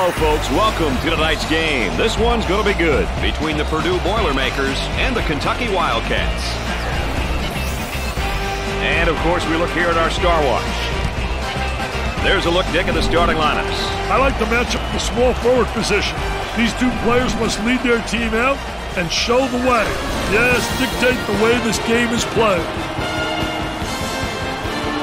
Hello, folks. Welcome to tonight's game. This one's going to be good between the Purdue Boilermakers and the Kentucky Wildcats. And, of course, we look here at our Star Watch. There's a look, Dick, at the starting lineups. I like the matchup in the small forward position. These two players must lead their team out and show the way. Yes, dictate the way this game is played.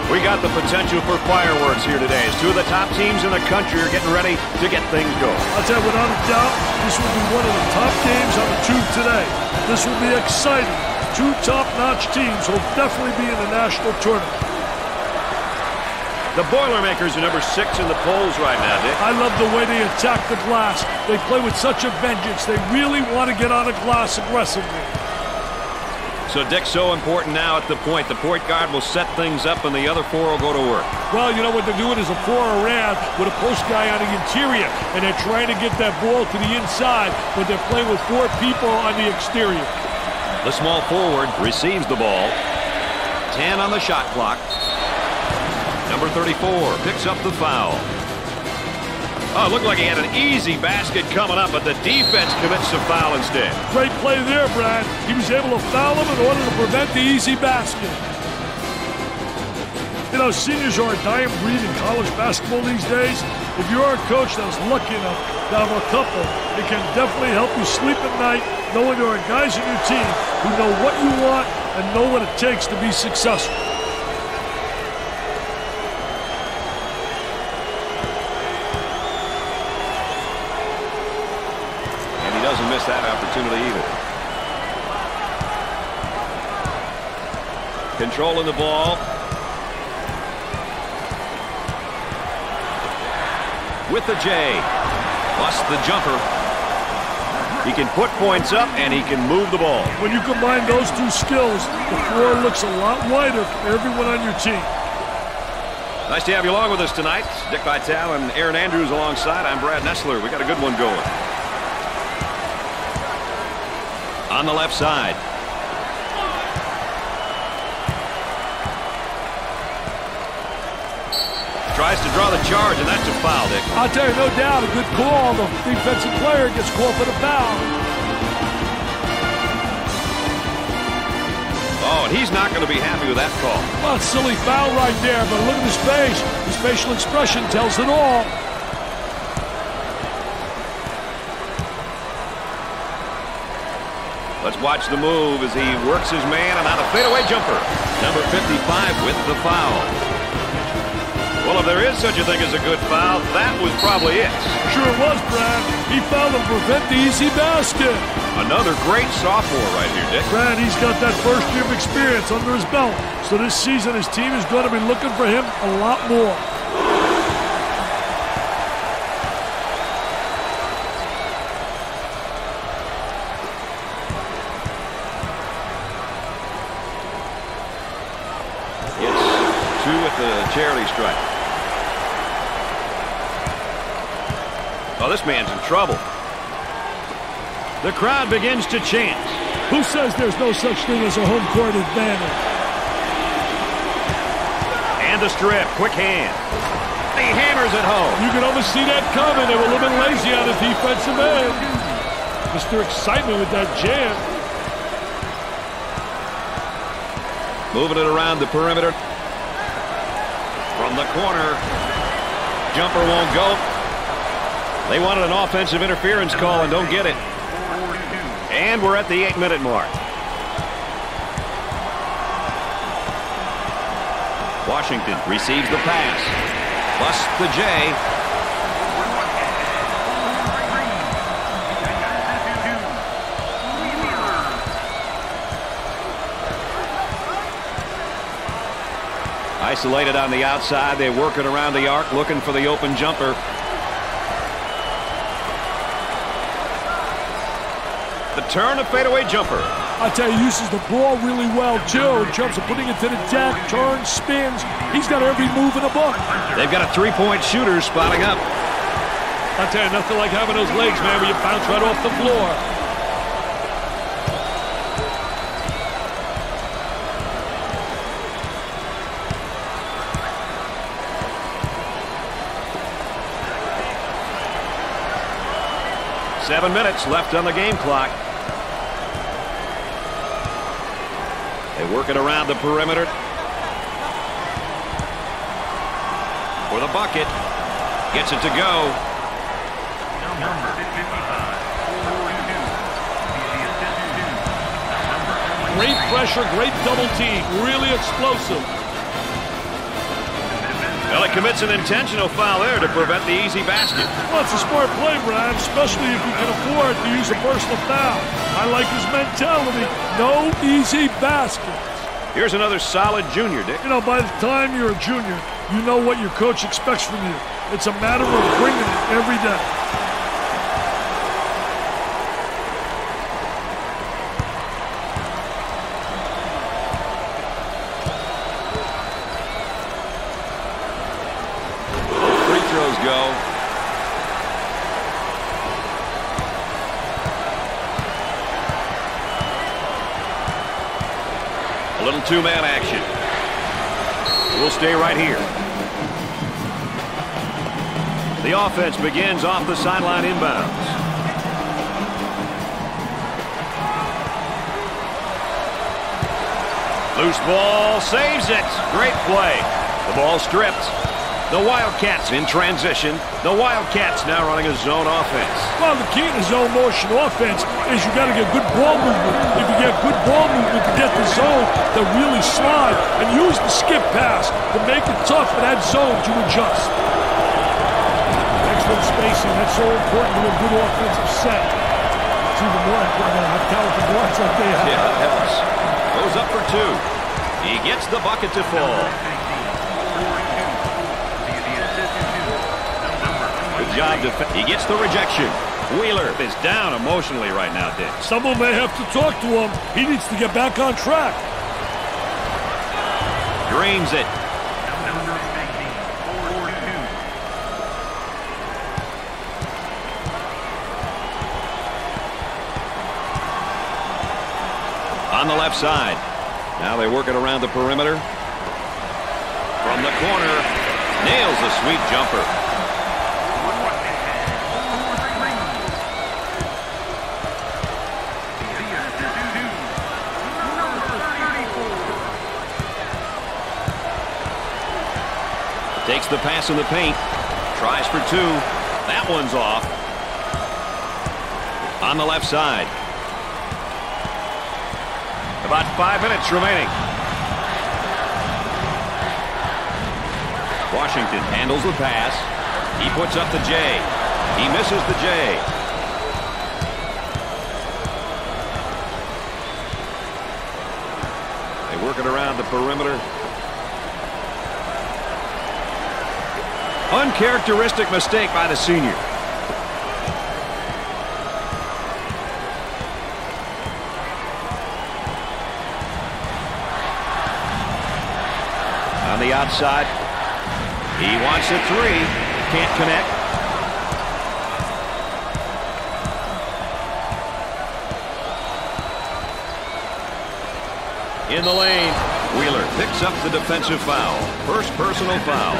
We got the potential for fireworks here today as two of the top teams in the country are getting ready to get things going. I'll tell you, without a doubt, this will be one of the top games on the tube today. This will be exciting. Two top-notch teams will definitely be in the national tournament. The Boilermakers are number six in the polls right now, Dick. I love the way they attack the glass. They play with such a vengeance. They really want to get on the glass aggressively. So Dick, so important now at the point. The point guard will set things up and the other four will go to work. Well, you know what they're doing is a four around with a post guy on the interior, and they're trying to get that ball to the inside, but they're playing with four people on the exterior. The small forward receives the ball. 10 on the shot clock. Number 34 picks up the foul. Oh, it looked like he had an easy basket coming up, but the defense commits a foul instead. Great play there, Brad. He was able to foul him in order to prevent the easy basket. You know, seniors are a dying breed in college basketball these days. If you're a coach that's lucky enough to have a couple, it can definitely help you sleep at night knowing there are guys in your team who know what you want and know what it takes to be successful. And he doesn't miss that opportunity either. Controlling the ball. With the J. Plus the jumper. He can put points up and he can move the ball. When you combine those two skills, the floor looks a lot wider for everyone on your team. Nice to have you along with us tonight. Dick Vitale and Erin Andrews alongside. I'm Brad Nessler. We got a good one going. on the left side. Tries to draw the charge, and that's a foul, Dick. I'll tell you, no doubt, a good call. The defensive player gets called for the foul. Oh, and he's not going to be happy with that call. Well, silly foul right there, but look at his face. His facial expression tells it all. Let's watch the move as he works his man and on a fadeaway jumper. Number 55 with the foul. Well, if there is such a thing as a good foul, that was probably it. Sure was, Brad. He fouled to prevent the easy basket. Another great sophomore right here, Dick. Brad, he's got that first year of experience under his belt. So this season, his team is going to be looking for him a lot more. Oh, this man's in trouble. The crowd begins to chant. Who says there's no such thing as a home court advantage? And the strip, quick hand. He hammers it home. You can almost see that coming. They were a little bit lazy on the defensive end. Mr. Excitement with that jam. Moving it around the perimeter from the corner. Jumper won't go. They wanted an offensive interference call and don't get it. And we're at the eight-minute mark. Washington receives the pass. Plus the J. Isolated on the outside. They're working around the arc, looking for the open jumper. The turn, a fadeaway jumper. I tell you, uses the ball really well, too, in terms of putting it to the deck, turns, spins. He's got every move in the book. They've got a three-point shooter spotting up. I tell you, nothing like having those legs, man, where you bounce right off the floor. Seven minutes left on the game clock. They work it around the perimeter. For the bucket. Gets it to go. Great pressure, great double team. Really explosive. Well, it commits an intentional foul there to prevent the easy basket. Well, it's a smart play, Brad, especially if you can afford to use a personal foul. I like his mentality. No easy baskets. Here's another solid junior, Dick. You know, by the time you're a junior, you know what your coach expects from you. It's a matter of bringing it every day. Free throws go. A little two-man action. We'll stay right here. The offense begins off the sideline inbounds. Loose ball, saves it. Great play. The ball stripped. The Wildcats in transition. The Wildcats now running a zone offense. Well, the key to zone motion offense is you got to get good ball movement. If you get good ball movement to get the zone to really slide and use the skip pass to make it tough for that zone to adjust. Excellent spacing. That's so important to a good offensive set. It's even more important to have talented guards they have. Yeah, that helps. Goes up for two. He gets the bucket to fall. Good job. He gets the rejection. Wheeler is down emotionally right now, Dick. Someone may have to talk to him. He needs to get back on track. Drains it. On the left side. Now they work it around the perimeter. From the corner. Nails a sweet jumper. Takes the pass in the paint. Tries for two. That one's off. On the left side. About five minutes remaining. Washington handles the pass. He puts up the J. He misses the J. They work it around the perimeter. Uncharacteristic mistake by the senior. Outside. He wants a three. Can't connect. In the lane. Wheeler picks up the defensive foul. First personal foul.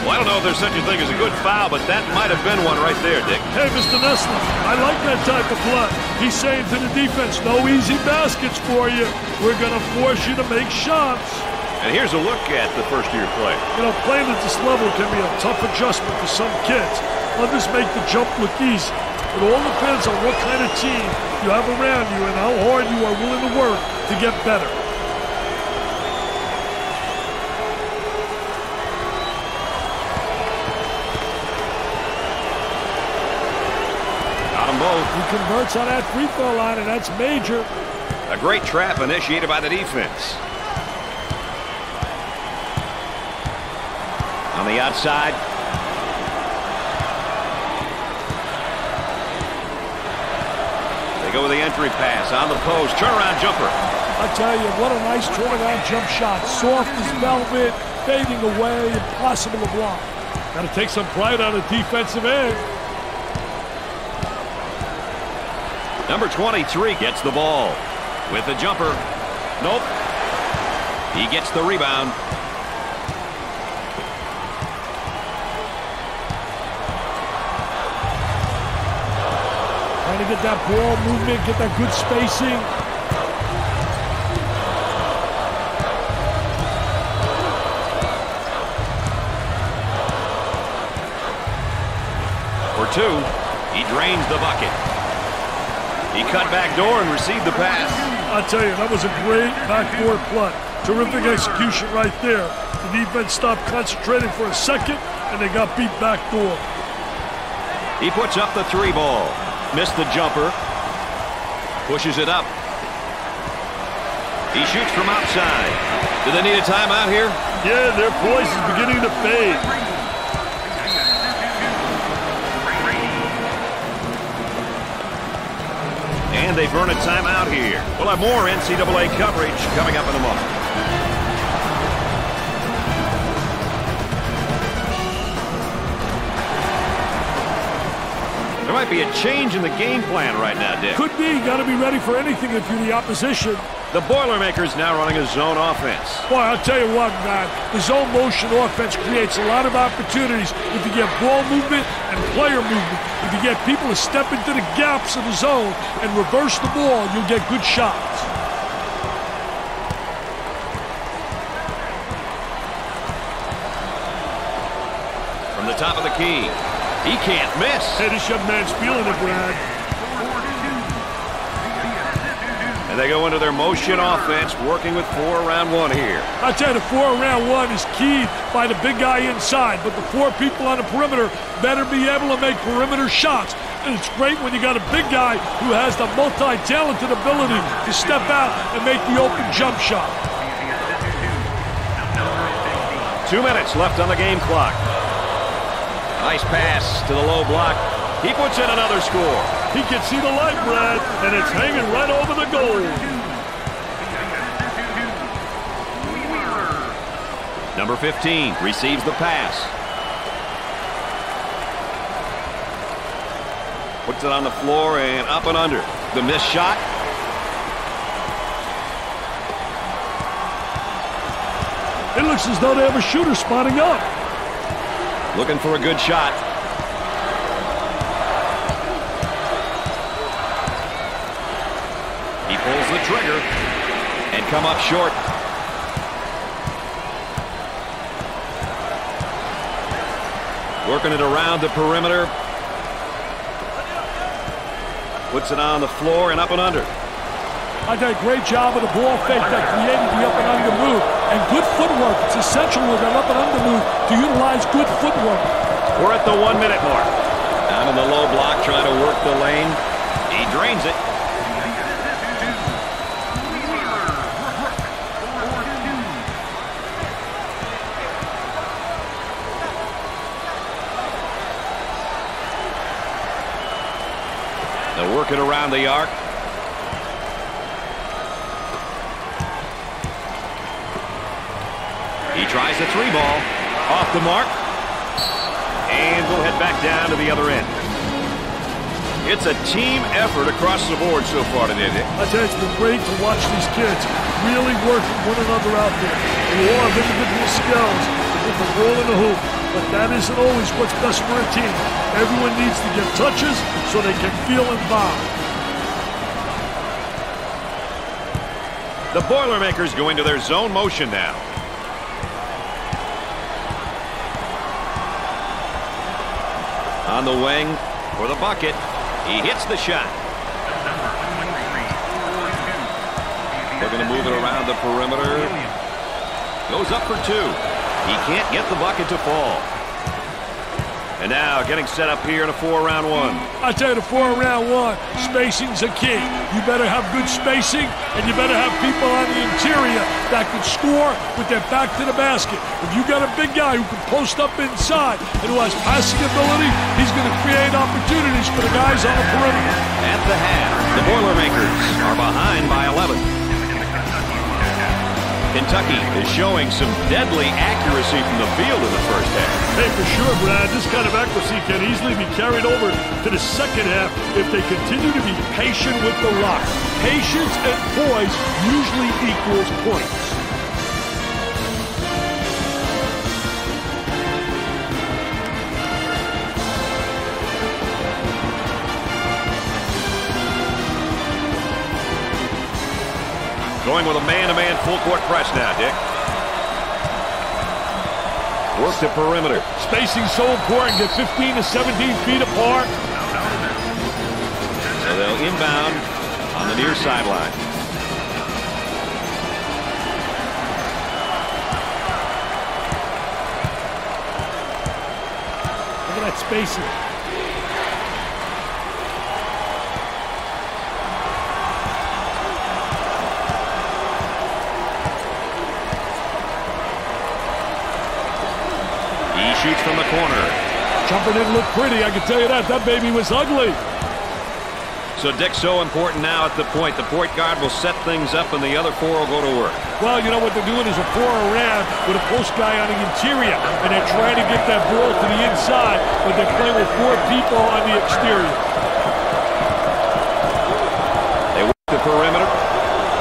Well, I don't know if there's such a thing as a good foul, but that might have been one right there, Dick. Hey, Mr. Nessler, I like that type of play. He's saying to the defense, no easy baskets for you. We're going to force you to make shots. And here's a look at the first-year play. You know, playing at this level can be a tough adjustment for some kids. Others make the jump look easy. It all depends on what kind of team you have around you and how hard you are willing to work to get better. Got them both. He converts on that free throw line, and that's major. A great trap initiated by the defense. On the outside. They go with the entry pass on the post. Turnaround jumper. I tell you, what a nice turnaround jump shot. Soft as velvet, fading away, impossible to block. Got to take some pride on the defensive end. Number 23 gets the ball with the jumper. Nope. He gets the rebound. Get that ball movement, get that good spacing. For two, he drains the bucket. He cut back door and received the pass. I tell you, that was a great backdoor play. Terrific execution right there. The defense stopped concentrating for a second, and they got beat back backdoor. He puts up the three ball. Missed the jumper. Pushes it up. He shoots from outside. Do they need a timeout here? Yeah, their voice is beginning to fade. And they burn a timeout here. We'll have more NCAA coverage coming up in a moment. There might be a change in the game plan right now, Dick. Could be. Got to be ready for anything if you're the opposition. The Boilermakers now running a zone offense. Boy, I'll tell you what, man. The zone motion offense creates a lot of opportunities if you get ball movement and player movement. If you get people to step into the gaps of the zone and reverse the ball, you'll get good shots. From the top of the key. He can't miss. Hey, this young man's feeling it, Brad. And they go into their motion offense, working with four around one here. I tell you, the four around one is keyed by the big guy inside, but the four people on the perimeter better be able to make perimeter shots. And it's great when you got a big guy who has the multi-talented ability to step out and make the open jump shot. Two minutes left on the game clock. Nice pass to the low block. He puts in another score. He can see the light, Brad, and it's hanging right over the goal. Number 15 receives the pass. Puts it on the floor and up and under. The missed shot. It looks as though they have a shooter spotting up. Looking for a good shot. He pulls the trigger and come up short. Working it around the perimeter. Puts it on the floor and up and under. I did a great job of the ball fake that created the up and under move. And good footwork. It's essential with that up and under move to utilize good footwork. We're at the one minute mark. Down in the low block trying to work the lane. He drains it. They'll work it around the arc. He tries a three ball. Off the mark. And we'll head back down to the other end. It's a team effort across the board so far today, Dick. I tell you, it's been great to watch these kids really working one another out there. They all have individual skills to get the ball in the hoop, but that isn't always what's best for a team. Everyone needs to get touches so they can feel involved. The Boilermakers go into their zone motion now. On the wing for the bucket. He hits the shot. They're going to move it around the perimeter. Goes up for two. He can't get the bucket to fall. And now getting set up here in a four-round one. I tell you, the four round one, spacing's a key. You better have good spacing, and you better have people on the interior that can score with their back to the basket. If you got a big guy who can post up inside and who has passing ability, he's going to create opportunities for the guys on the perimeter. At the half, the Boilermakers are behind by 11. Kentucky is showing some deadly accuracy from the field in the first half. Hey, for sure, Brad, this kind of accuracy can easily be carried over to the second half if they continue to be patient with the rock. Patience and poise usually equals points. Going with a man-to-man -man full court press now, Dick. Work the perimeter. Spacing so important. Get 15 to 17 feet apart. So they'll inbound on the near sideline. Look at that spacing. He shoots from the corner. Jumper didn't look pretty, I can tell you that. That baby was ugly. So Dick's so important now at the point. The point guard will set things up and the other four will go to work. Well, you know what they're doing is a four around with a post guy on the interior. And they're trying to get that ball to the inside, but they're playing with four people on the exterior. They work the perimeter.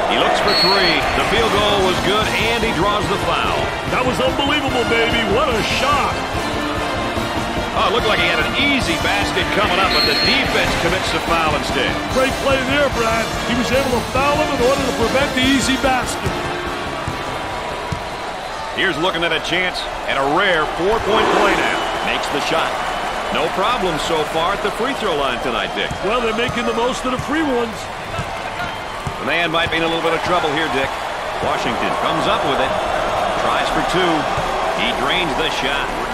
He looks for three. The field goal was good, and he draws the foul. That was unbelievable, baby. What a shot. Oh, it looked like he had an easy basket coming up, but the defense commits the foul instead. Great play there, Brad. He was able to foul him in order to prevent the easy basket. Here's looking at a chance at a rare four-point play now. Makes the shot. No problem so far at the free throw line tonight, Dick. Well, they're making the most of the free ones. The man might be in a little bit of trouble here, Dick. Washington comes up with it. Tries for two. He drains the shot.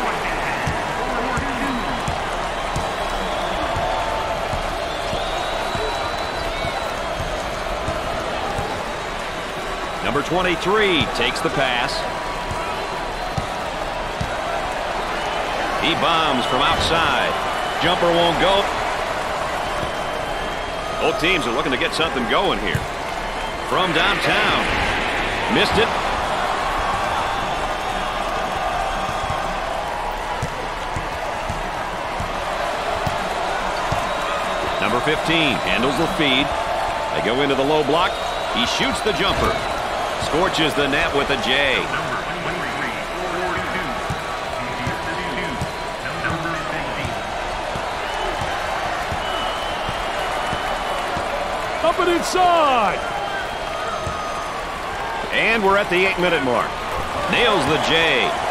Number 23 takes the pass. He bombs from outside. Jumper won't go. Both teams are looking to get something going here. From downtown. Missed it. Number 15 handles the feed. They go into the low block. He shoots the jumper. Scorches the net with a J. Up and inside. And we're at the eight-minute mark. Nails the J.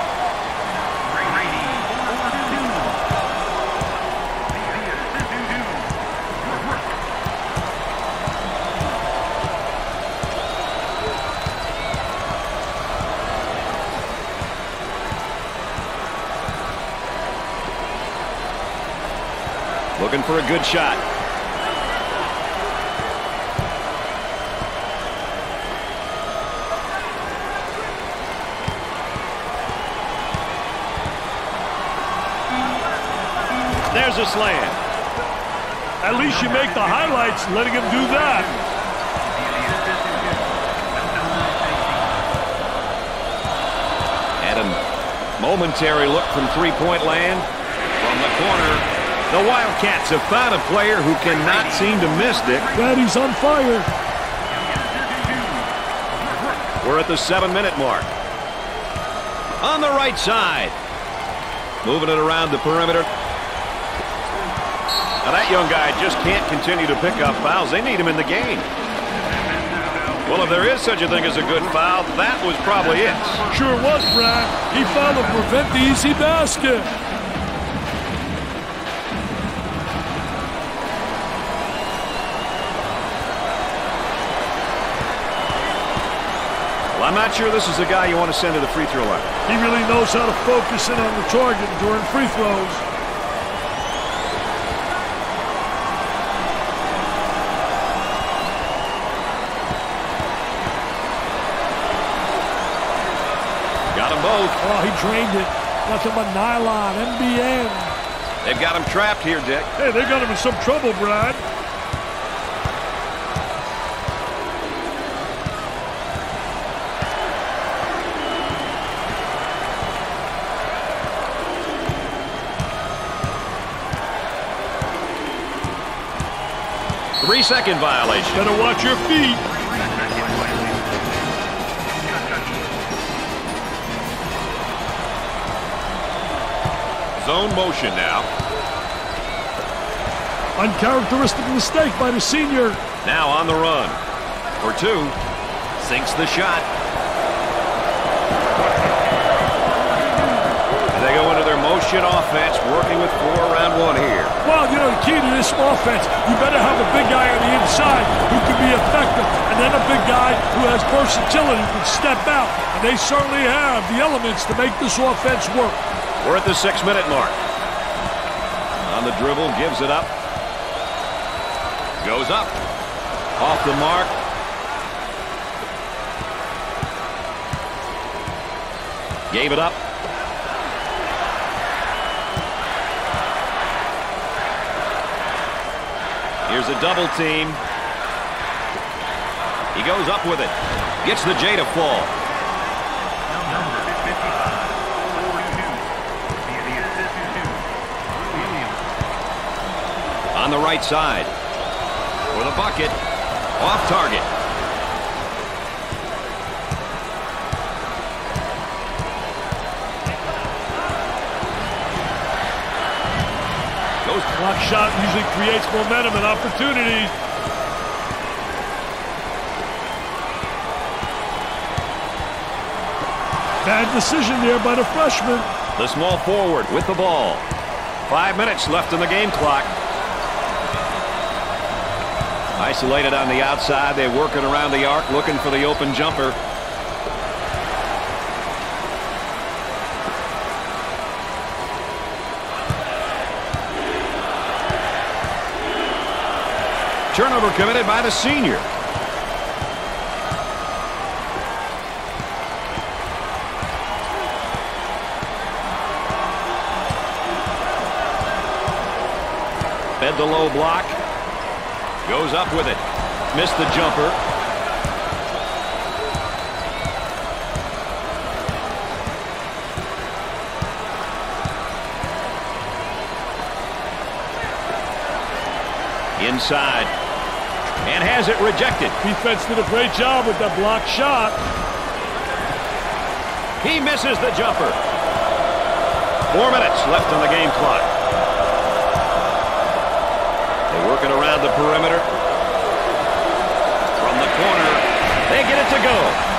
Looking for a good shot. There's a slam. At least you make the highlights letting him do that. Momentary look from three-point land. From the corner, the Wildcats have found a player who cannot seem to miss, Dick. Brad, he's on fire. We're at the seven-minute mark. On the right side. Moving it around the perimeter. Now that young guy just can't continue to pick up fouls. They need him in the game. Well, if there is such a thing as a good foul, that was probably it. Sure was, Brad. He fouled to prevent the easy basket. I'm not sure this is the guy you want to send to the free throw line. He really knows how to focus in on the target during free throws. Got them both. Oh, he drained it. Nothing but nylon, NBN. They've got him trapped here, Dick. Hey, they got him in some trouble, Brad. Three-second violation. Better watch your feet. Zone motion now. Uncharacteristic mistake by the senior. Now on the run. For two. Sinks the shot. Motion offense, working with four around one here. Well, you know, the key to this offense, you better have a big guy on the inside who can be effective, and then a big guy who has versatility, who can step out. And they certainly have the elements to make this offense work. We're at the six-minute mark. On the dribble, gives it up. Goes up. Off the mark. Gave it up. Here's a double team. He goes up with it. Gets the J to fall. On the right side. For the bucket. Off target. Those block shot usually creates momentum and opportunity. Bad decision there by the freshman. The small forward with the ball. Five minutes left in the game clock. Isolated on the outside. They're working around the arc, looking for the open jumper. Turnover committed by the senior. Fed the low block. Goes up with it. Missed the jumper. Inside. And has it rejected. Defense did a great job with that block shot. He misses the jumper. Four minutes left on the game clock. They're working around the perimeter. From the corner, they get it to go.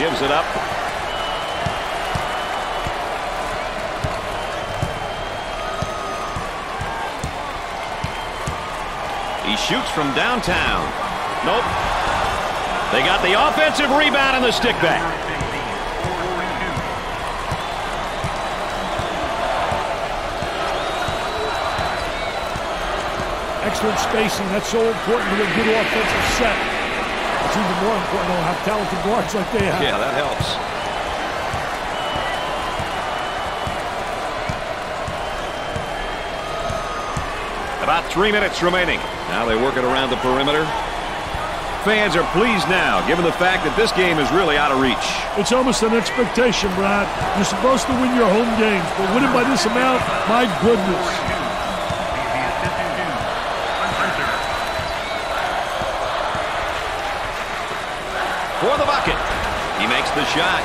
Gives it up. He shoots from downtown. Nope. They got the offensive rebound and the stick back. Excellent spacing. That's so important to a good offensive set. Even more important to have talented guards like they have. Yeah, that helps. About three minutes remaining. Now they work it around the perimeter. Fans are pleased now, given the fact that this game is really out of reach. It's almost an expectation, Brad. You're supposed to win your home games, but winning by this amount, my goodness. For the bucket. Makes the shot.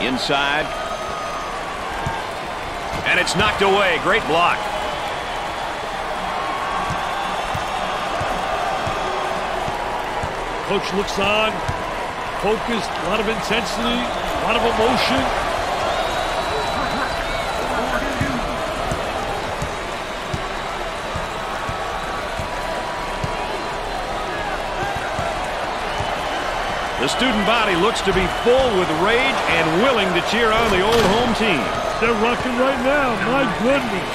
Inside. And it's knocked away. Great block. Coach looks on, focused, a lot of intensity, a lot of emotion. The student body looks to be full with rage and willing to cheer on the old home team. They're rocking right now. My goodness.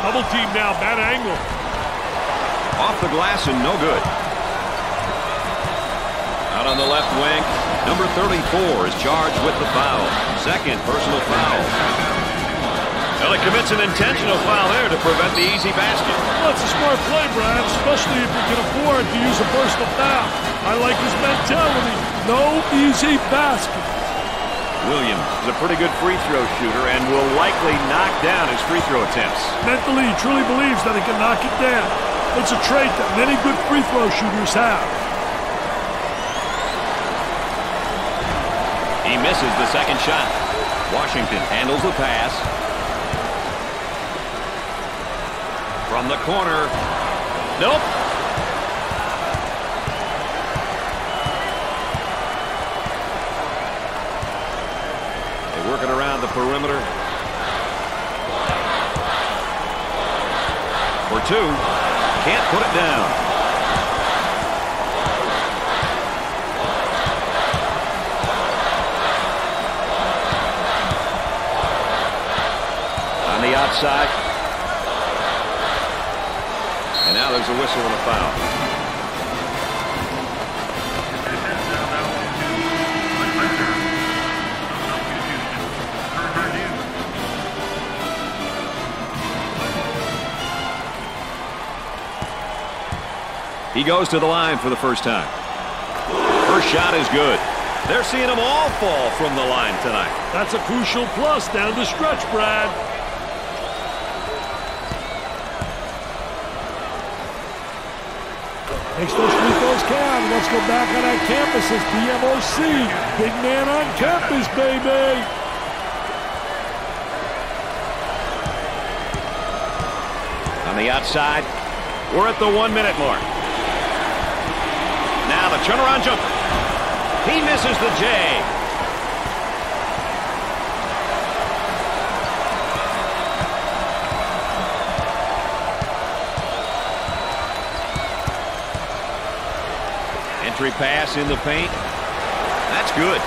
Double team now, bad angle. Off the glass and no good. Out on the left wing, number 34 is charged with the foul. Second personal foul. Well, he commits an intentional foul there to prevent the easy basket. Well, it's a smart play, Brad, especially if you can afford to use a personal foul. I like his mentality. No easy basket. Williams is a pretty good free throw shooter and will likely knock down his free throw attempts. Mentally, he truly believes that he can knock it down. It's a trait that many good free throw shooters have. He misses the second shot. Washington handles the pass. From the corner. Nope. They work it around the perimeter. For two. Can't put it down. on the outside. And now there's a whistle and a foul. He goes to the line for the first time. First shot is good. They're seeing them all fall from the line tonight. That's a crucial plus down the stretch, Brad. Makes those free throws count. Let's go back on that campus It's BMOC. Big man on campus, baby. On the outside, we're at the one-minute mark. Now the turnaround jumper. He misses the J. Entry pass in the paint. That's good.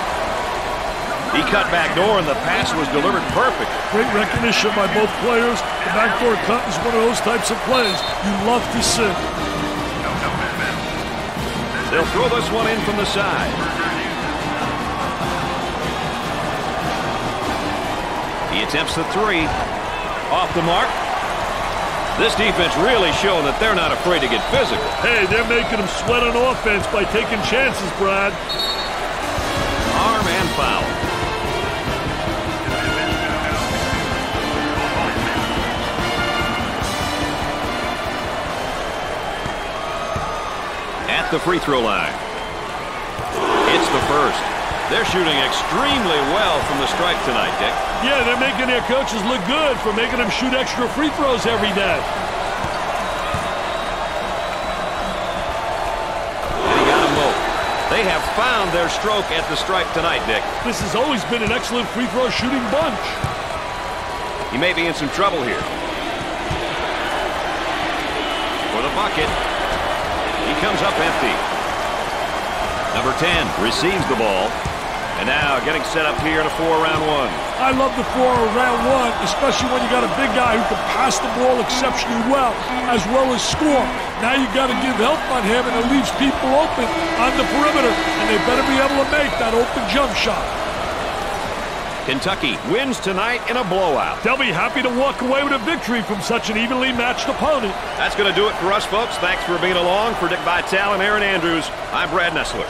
He cut back door, and the pass was delivered perfect. Great recognition by both players. The backdoor cut is one of those types of plays you love to see. They'll throw this one in from the side. He attempts the three. Off the mark. This defense really showing that they're not afraid to get physical. Hey, they're making them sweat on offense by taking chances, Brad. Arm and foul. At the free throw line. It's the first. They're shooting extremely well from the stripe tonight, Dick. Yeah, they're making their coaches look good for making them shoot extra free throws every day. And he got them both. They have found their stroke at the stripe tonight, Dick. This has always been an excellent free throw shooting bunch. He may be in some trouble here. For the bucket. He comes up empty. Number 10 receives the ball. And now getting set up here in a four-round one. I love the four round one, especially when you got a big guy who can pass the ball exceptionally well, as well as score. Now you got to give help on him, and it leaves people open on the perimeter, and they better be able to make that open jump shot. Kentucky wins tonight in a blowout. They'll be happy to walk away with a victory from such an evenly matched opponent. That's going to do it for us, folks. Thanks for being along. For Dick Vitale and Erin Andrews, I'm Brad Nessler.